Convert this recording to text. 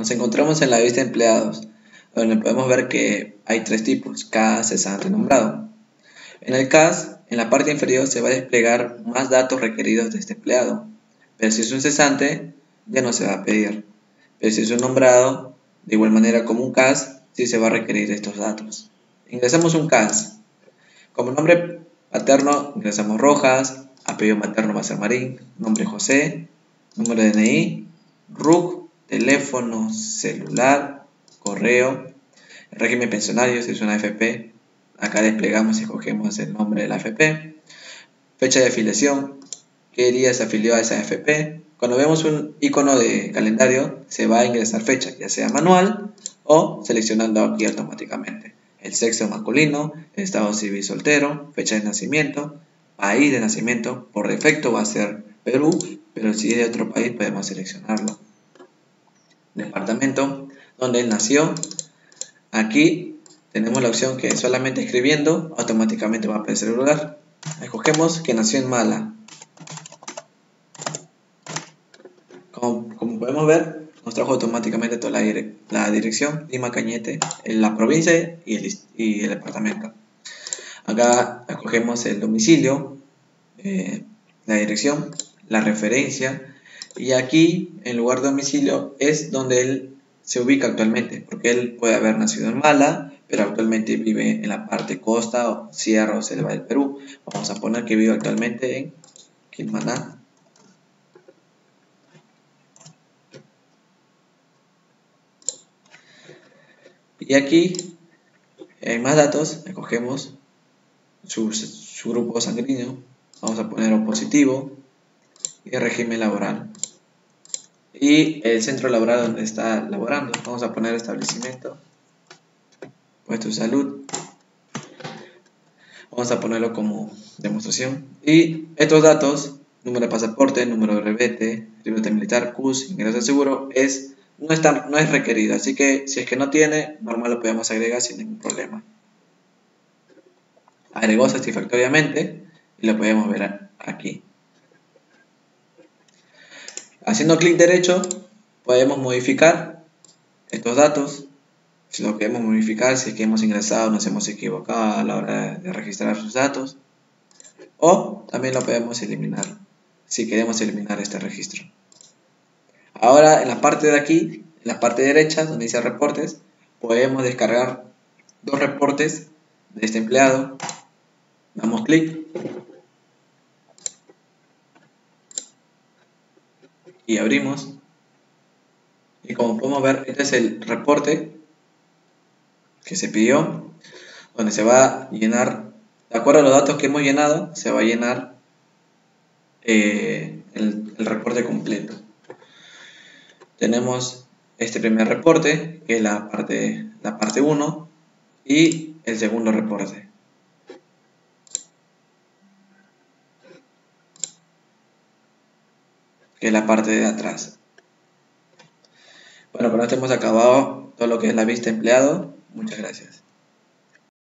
nos encontramos en la vista de empleados, donde podemos ver que hay tres tipos, CAS, cesante, nombrado. En el CAS, en la parte inferior se va a desplegar más datos requeridos de este empleado, pero si es un cesante, ya no se va a pedir. Pero si es un nombrado, de igual manera como un CAS, sí se va a requerir estos datos. Ingresamos un CAS. Como nombre paterno, ingresamos Rojas, apellido materno va a ser Marín, nombre José, número de DNI, RUC, teléfono celular, correo, régimen pensionario si es una AFP, acá desplegamos y escogemos el nombre de la AFP, fecha de afiliación, qué día se afilió a esa AFP, cuando vemos un icono de calendario se va a ingresar fecha, ya sea manual o seleccionando aquí automáticamente. El sexo masculino, estado civil soltero, fecha de nacimiento, país de nacimiento, por defecto va a ser Perú, pero si es de otro país podemos seleccionarlo. Departamento, donde nació. Aquí tenemos la opción que solamente escribiendo automáticamente va a aparecer el lugar. Escogemos que nació en Mala. Como, podemos ver, nos trajo automáticamente toda la, dirección, Lima Cañete, la provincia y el, y el departamento. Acá escogemos el domicilio, eh, la dirección, la referencia y aquí en lugar de domicilio es donde él se ubica actualmente, porque él puede haber nacido en Mala, pero actualmente vive en la parte costa, o sierra o selva del Perú. Vamos a poner que vive actualmente en Quilmaná. Y aquí, en más datos, escogemos su, su grupo sanguíneo, vamos a poner O positivo y régimen laboral. Y el centro laboral donde está laborando, vamos a poner establecimiento, puesto salud. Vamos a ponerlo como demostración. Y estos datos, número de pasaporte, número de rebete, libreta militar, CUS, ingreso de seguro, es, no, está, no es requerido. Así que si es que no tiene, normal lo podemos agregar sin ningún problema. Agregó satisfactoriamente y lo podemos ver aquí. Haciendo clic derecho podemos modificar estos datos. Si lo queremos modificar, si es que hemos ingresado, nos hemos equivocado a la hora de registrar sus datos. O también lo podemos eliminar si queremos eliminar este registro. Ahora en la parte de aquí, en la parte derecha donde dice reportes, podemos descargar dos reportes de este empleado. Damos clic y abrimos. Y como podemos ver, este es el reporte que se pidió, donde se va a llenar, de acuerdo a los datos que hemos llenado, se va a llenar eh, el, el reporte completo. Tenemos este primer reporte, que es la parte, la parte 1, y el segundo reporte. Que es la parte de atrás. Bueno, con esto hemos acabado todo lo que es la vista empleado. Muchas gracias.